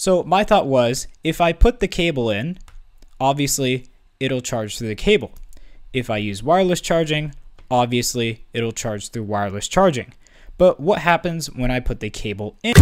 So my thought was if I put the cable in, obviously it'll charge through the cable. If I use wireless charging, obviously it'll charge through wireless charging. But what happens when I put the cable in?